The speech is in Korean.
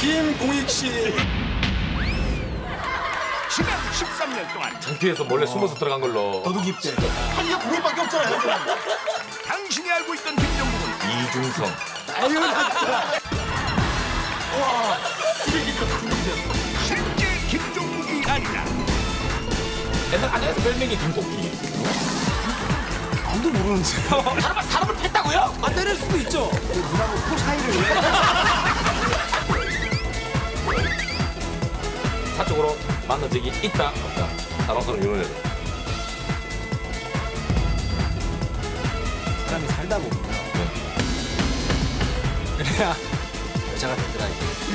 김공익 씨. 지난 13년 동안 장피에서 몰래 숨어서 들어간 걸로. 도둑 입대. 한이가 공익밖에 없잖아요. 당신이 알고 있던 김종국은 이중성. 아유 나 진짜. 실제 김종국이 아니다. 옛날 안에서 별명이 김토끼. 아무도 모르는데. 사람, 사람을 팼다고요? 안 때릴 수도 있죠. 누나하고 코 사이를 사적으로 만난 적이 있다 없다. 사방선을 이혼해서. 사람이 살다 보면 그래야 여자가 되더라 이게.